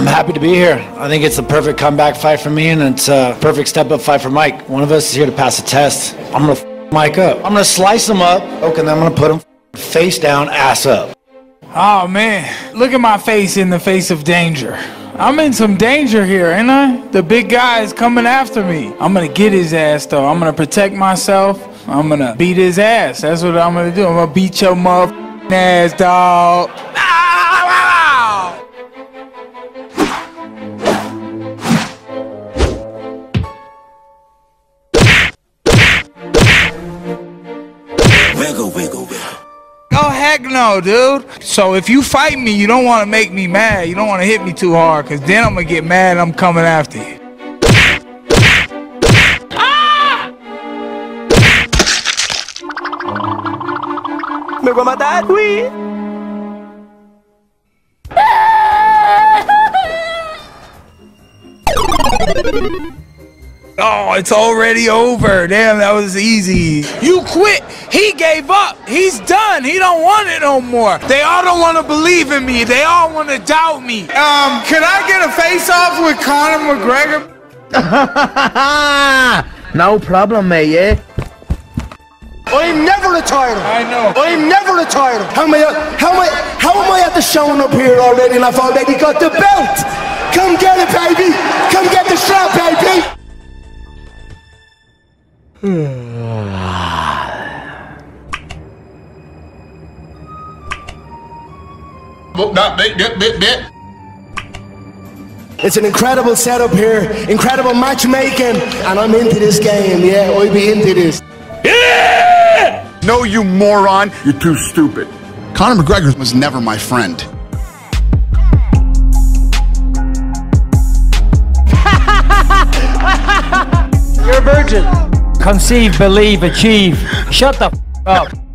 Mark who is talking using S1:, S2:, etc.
S1: I'm happy to be here. I think it's the perfect comeback fight for me, and it's a perfect step up fight for Mike. One of us is here to pass a test. I'm gonna f- Mike up. I'm gonna slice him up. Okay, then I'm gonna put him face down, ass up.
S2: Oh man, look at my face in the face of danger. I'm in some danger here, ain't I? The big guy is coming after me. I'm gonna get his ass though. I'm gonna protect myself. I'm gonna beat his ass. That's what I'm gonna do. I'm gonna beat your mother ass, dog.
S3: Wiggle, wiggle, wiggle.
S2: Oh heck no, dude. So if you fight me, you don't want to make me mad. You don't want to hit me too hard, cause then I'm gonna get mad. and I'm coming after you. Ah!
S3: Me voy a matar, oui.
S2: Oh, it's already over. Damn, that was easy. You quit. He gave up. He's done. He don't want it no more. They all don't want to believe in me. They all want to doubt me. Um, can I get a face off with Conor McGregor?
S4: no problem, mate, yeah?
S5: I'm never retired.
S2: I know.
S5: I'm never retired. How am I? How am I? How am I at the showing up here already? And I've already got the belt. Come get it, baby. Come get the strap, It's an incredible setup here, incredible matchmaking, and I'm into this game. Yeah, I be into this. Yeah!
S6: No, you moron. You're too stupid.
S7: Conor McGregor was never my friend.
S4: You're a virgin. Conceive, believe, achieve. Shut the f- up.